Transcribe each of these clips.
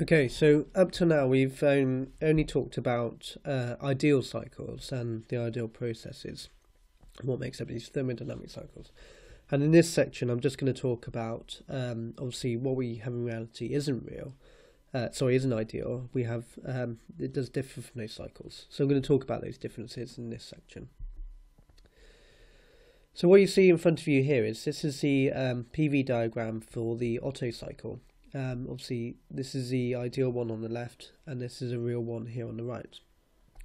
Okay, so up to now we've um, only talked about uh, ideal cycles and the ideal processes, what makes up these thermodynamic cycles. And in this section, I'm just going to talk about um, obviously what we have in reality isn't real, uh, sorry, isn't ideal. We have um, it does differ from those cycles. So I'm going to talk about those differences in this section. So what you see in front of you here is this is the um, PV diagram for the Otto cycle. Um, obviously, this is the ideal one on the left, and this is a real one here on the right.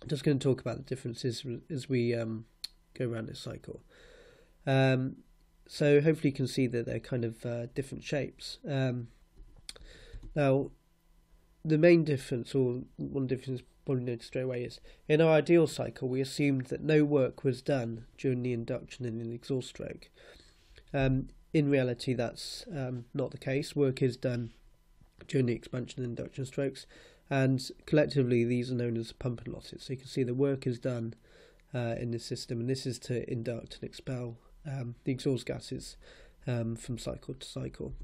I'm just going to talk about the differences as we um, go around this cycle. Um, so hopefully you can see that they're kind of uh, different shapes. Um, now, the main difference, or one difference probably noticed straight away, is in our ideal cycle we assumed that no work was done during the induction and the exhaust stroke. Um, in reality, that's um, not the case. Work is done during the expansion and induction strokes, and collectively these are known as pumping losses. So you can see the work is done uh, in this system, and this is to induct and expel um, the exhaust gases um, from cycle to cycle.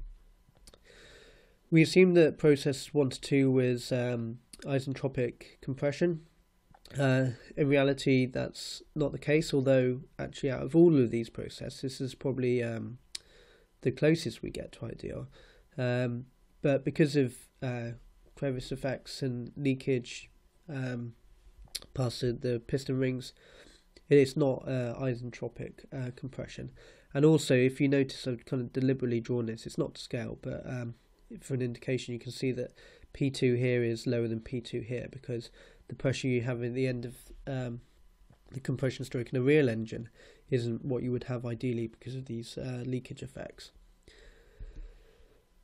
We assume that process 1 to 2 was um, isentropic compression. Uh, in reality, that's not the case, although actually out of all of these processes, this is probably um, the closest we get to ideal. But because of uh, crevice effects and leakage um, past the piston rings, it is not uh, isentropic uh, compression. And also, if you notice, I've kind of deliberately drawn this. It's not to scale, but um, for an indication, you can see that P2 here is lower than P2 here because the pressure you have at the end of um, the compression stroke in a real engine isn't what you would have ideally because of these uh, leakage effects.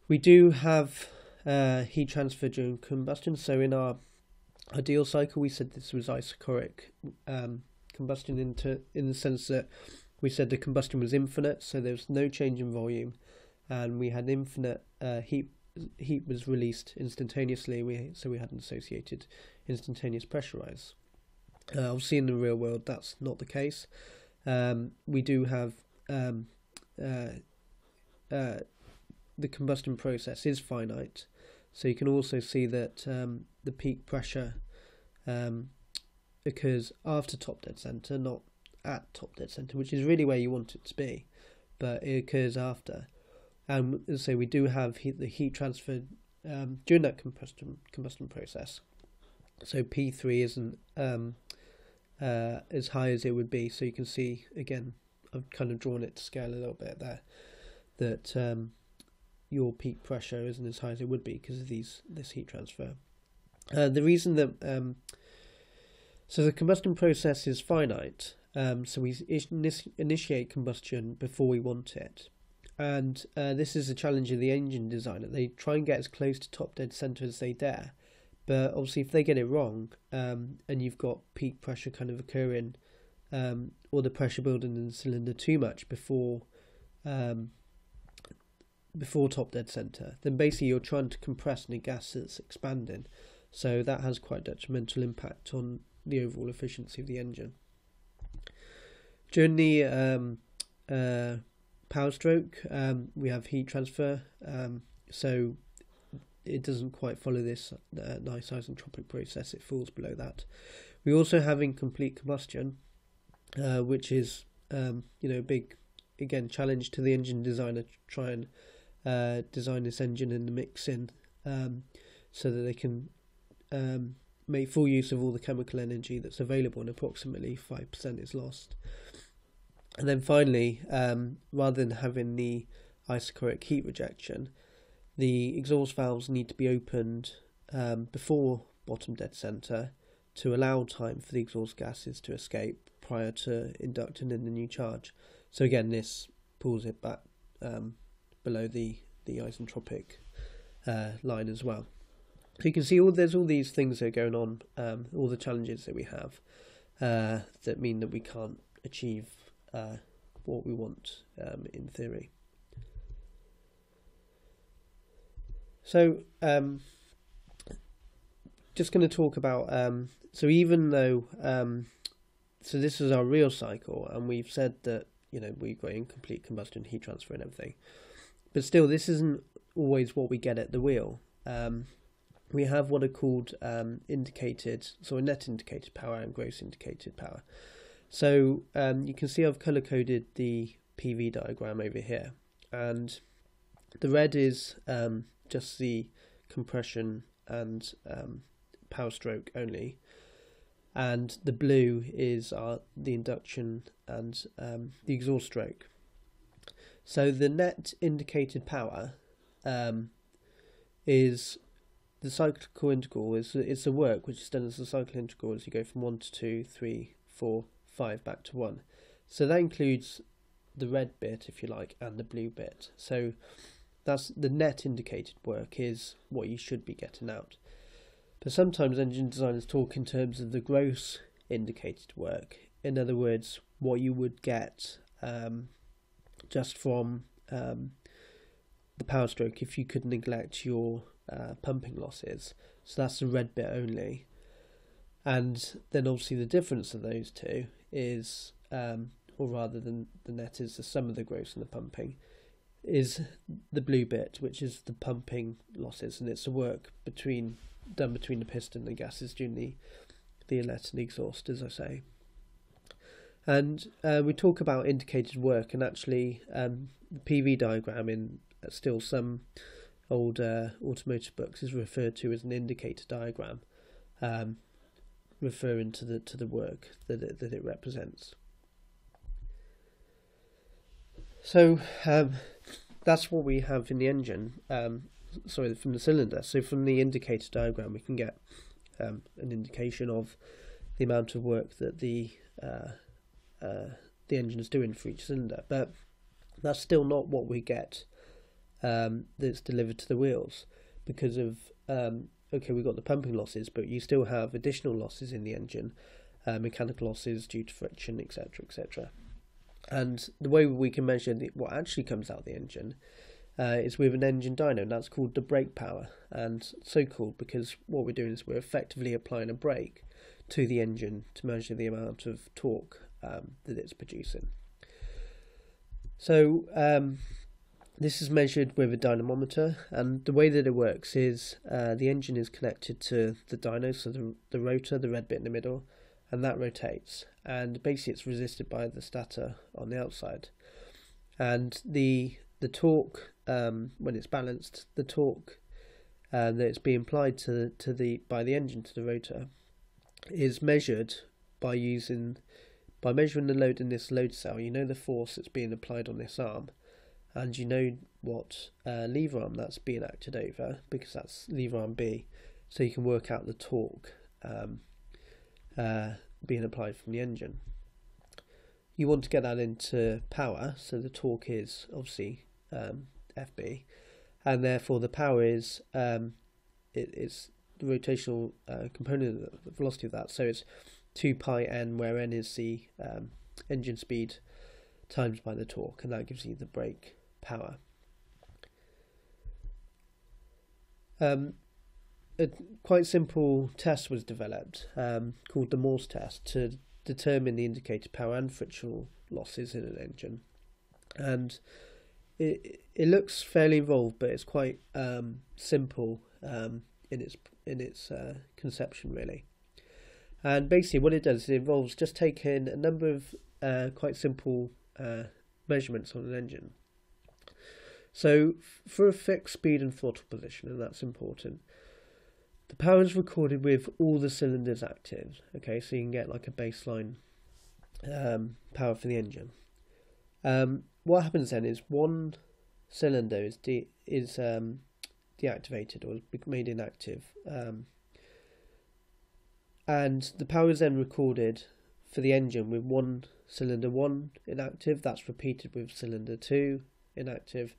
We do have uh, heat transfer during combustion, so in our ideal cycle we said this was isochoric um, combustion into in the sense that we said the combustion was infinite, so there was no change in volume, and we had infinite uh, heat heat was released instantaneously. We so we had an associated instantaneous pressure rise. Uh, obviously, in the real world, that's not the case. Um, we do have um, uh, uh, the combustion process is finite, so you can also see that um, the peak pressure um, occurs after top dead center, not at top dead center, which is really where you want it to be, but it occurs after. And so we do have heat, the heat transfer um, during that combustion combustion process. So P three isn't um, uh, as high as it would be. So you can see again, I've kind of drawn it to scale a little bit there. That um, your peak pressure isn't as high as it would be because of these this heat transfer. Uh, the reason that um, so the combustion process is finite. Um, so we initiate combustion before we want it and uh, this is a challenge of the engine designer. They try and get as close to top dead center as they dare, but obviously if they get it wrong, um, and you've got peak pressure kind of occurring, um, or the pressure building in the cylinder too much before, um, before top dead center, then basically you're trying to compress the gas that's expanding, so that has quite detrimental impact on the overall efficiency of the engine. During the um, uh, power stroke, um, we have heat transfer, um, so it doesn't quite follow this uh, nice isentropic process, it falls below that. We also have incomplete combustion, uh, which is um, you know a big again challenge to the engine designer to try and uh, design this engine and the mix in um, so that they can um, make full use of all the chemical energy that's available and approximately 5% is lost. And then finally, um, rather than having the isochoric heat rejection, the exhaust valves need to be opened um, before bottom dead center to allow time for the exhaust gases to escape prior to inducting in the new charge. So again, this pulls it back um, below the the isentropic uh, line as well. So you can see all there's all these things that are going on, um, all the challenges that we have uh, that mean that we can't achieve uh, what we want um, in theory. So, um, just going to talk about. Um, so, even though, um, so this is our real cycle, and we've said that you know we've got incomplete combustion, heat transfer, and everything, but still, this isn't always what we get at the wheel. Um, we have what are called um, indicated, so a net indicated power and gross indicated power. So um, you can see I've color coded the PV diagram over here, and the red is um, just the compression and um, power stroke only, and the blue is uh, the induction and um, the exhaust stroke. So the net indicated power um, is the cyclical integral is it's the work which is done as the cyclical integral as you go from one to two, three, four, five back to one. So that includes the red bit, if you like, and the blue bit. So that's the net indicated work is what you should be getting out. But sometimes engine designers talk in terms of the gross indicated work. In other words, what you would get um, just from um, the power stroke if you could neglect your uh, pumping losses. So that's the red bit only. And then obviously the difference of those two is, um, or rather than the net is the sum of the gross and the pumping, is the blue bit, which is the pumping losses, and it's the work between done between the piston and the gases during the the inlet and exhaust, as I say. And uh, we talk about indicated work, and actually, um, the PV diagram in uh, still some old uh, automotive books is referred to as an indicator diagram, um, referring to the to the work that it, that it represents. So um, that's what we have in the engine. Um, sorry, from the cylinder. So from the indicator diagram, we can get um, an indication of the amount of work that the uh, uh, the engine is doing for each cylinder. But that's still not what we get um, that's delivered to the wheels because of um, okay, we've got the pumping losses, but you still have additional losses in the engine, uh, mechanical losses due to friction, etc., etc. And the way we can measure the, what actually comes out of the engine uh, is with an engine dyno, and that's called the brake power. And so called because what we're doing is we're effectively applying a brake to the engine to measure the amount of torque um, that it's producing. So um, this is measured with a dynamometer, and the way that it works is uh, the engine is connected to the dyno, so the, the rotor, the red bit in the middle, and that rotates. And basically, it's resisted by the stator on the outside. And the the torque, um, when it's balanced, the torque uh, that's being applied to to the by the engine to the rotor is measured by using by measuring the load in this load cell. You know the force that's being applied on this arm and you know what uh, lever arm that's being acted over because that's lever arm B, so you can work out the torque um, uh, being applied from the engine. You want to get that into power, so the torque is obviously um, FB, and therefore the power is um, it, it's the rotational uh, component of the velocity of that. So it's two pi n, where n is the um, engine speed times by the torque, and that gives you the brake power. Um, a quite simple test was developed um, called the Morse test to determine the indicated power and frictional losses in an engine. And it it looks fairly involved, but it's quite um, simple um, in its in its uh, conception, really. And basically, what it does is it involves just taking a number of uh, quite simple uh, measurements on an engine so for a fixed speed and throttle position, and that's important, the power is recorded with all the cylinders active. Okay, so you can get like a baseline um, power for the engine. Um, what happens then is one cylinder is de- is um, deactivated or made inactive, um, and the power is then recorded for the engine with one cylinder one inactive. That's repeated with cylinder two inactive,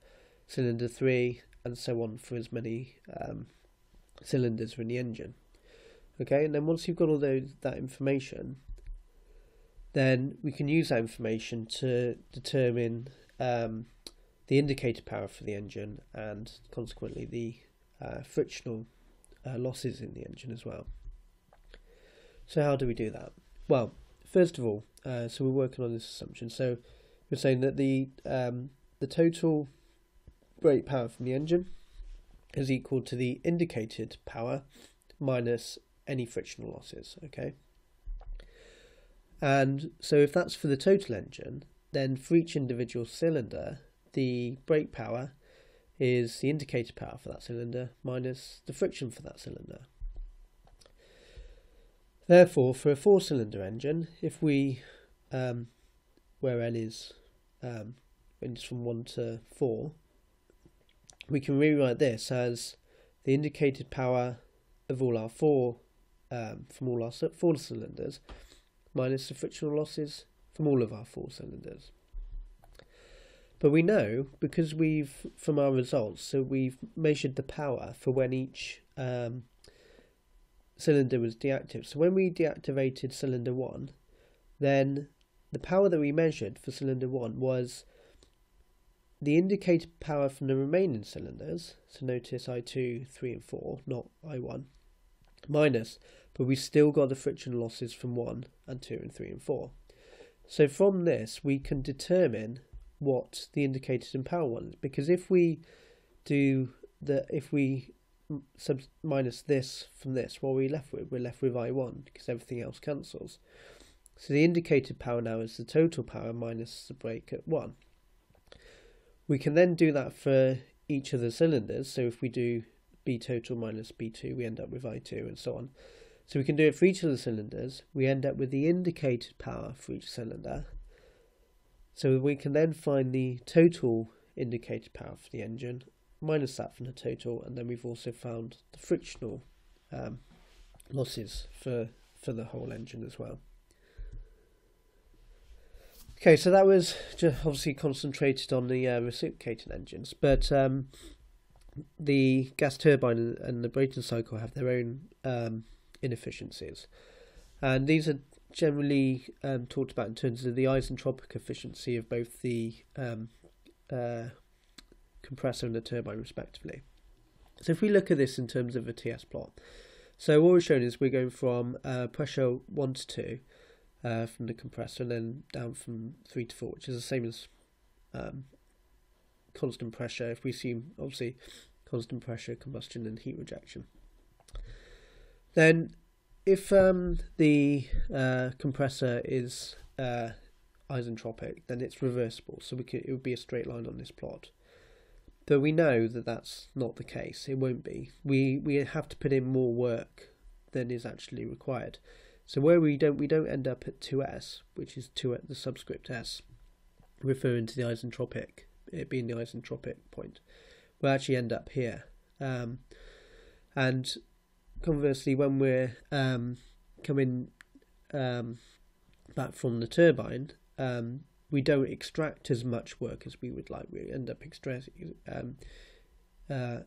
cylinder 3, and so on for as many um, cylinders in the engine. Okay, and then once you've got all those, that information, then we can use that information to determine um, the indicator power for the engine and consequently the uh, frictional uh, losses in the engine as well. So how do we do that? Well, first of all, uh, so we're working on this assumption. So we're saying that the um, the total brake power from the engine is equal to the indicated power minus any frictional losses, okay? And so if that's for the total engine, then for each individual cylinder, the brake power is the indicator power for that cylinder minus the friction for that cylinder. Therefore, for a four cylinder engine, if we, um, where n is um, ranges from 1 to 4, we can rewrite this as the indicated power of all our four, um, from all our four cylinders, minus the frictional losses from all of our four cylinders. But we know because we've from our results, so we've measured the power for when each um, cylinder was deactivated. So when we deactivated cylinder one, then the power that we measured for cylinder one was the indicated power from the remaining cylinders. So notice I2, 3 and 4, not I1, minus, but we still got the friction losses from 1 and 2 and 3 and 4. So from this we can determine what the indicated in power one is because if we do the if we sub minus this from this what are we left with? We're left with i1 because everything else cancels. So the indicated power now is the total power minus the brake at 1 we can then do that for each of the cylinders. So if we do b total minus b2 we end up with i2 and so on. So we can do it for each of the cylinders. We end up with the indicated power for each cylinder. So we can then find the total indicated power for the engine, minus that from the total, and then we've also found the frictional um, losses for, for the whole engine as well. Okay, so that was just obviously concentrated on the uh, reciprocating engines, but um, the gas turbine and the Brayton cycle have their own um, inefficiencies, and these are generally um, talked about in terms of the isentropic efficiency of both the um, uh, compressor and the turbine, respectively. So if we look at this in terms of a TS plot, so what we're showing is we're going from uh, pressure 1 to 2 uh, from the compressor and then down from 3 to 4, which is the same as um, constant pressure if we assume, obviously, constant pressure, combustion and heat rejection. Then if um, the uh, compressor is uh, isentropic, then it's reversible, so we could, it would be a straight line on this plot. But we know that that's not the case. It won't be. We we have to put in more work than is actually required. So where we don't we don't end up at 2s, which is 2 at the subscript s, referring to the isentropic, it being the isentropic point. We'll actually end up here. Um, and conversely, when we're um, coming um, back from the turbine, um, we don't extract as much work as we would like. We end up extracting um, uh,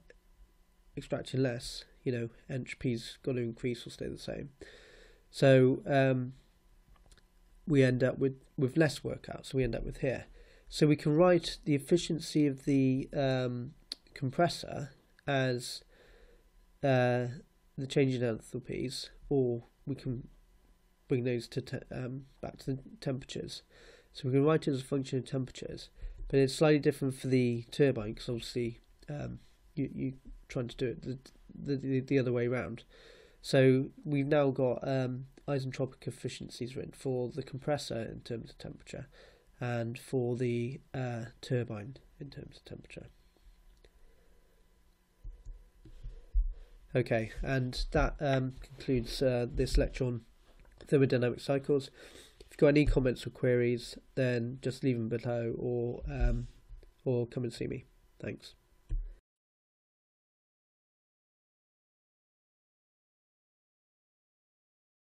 extracting less. You know, entropy's got to increase or stay the same. So um, we end up with, with less work out. So we end up with here. So we can write the efficiency of the um, compressor as uh, the change in enthalpies, or we can bring those to um, back to the temperatures. So we can write it as a function of temperatures, but it's slightly different for the turbine because obviously um, you you trying to do it the, the the other way around. So we've now got um, isentropic efficiencies written for the compressor in terms of temperature, and for the uh, turbine in terms of temperature. Okay, and that um, concludes uh, this lecture on thermodynamic cycles. Got any comments or queries, then just leave them below or um, or come and see me. Thanks.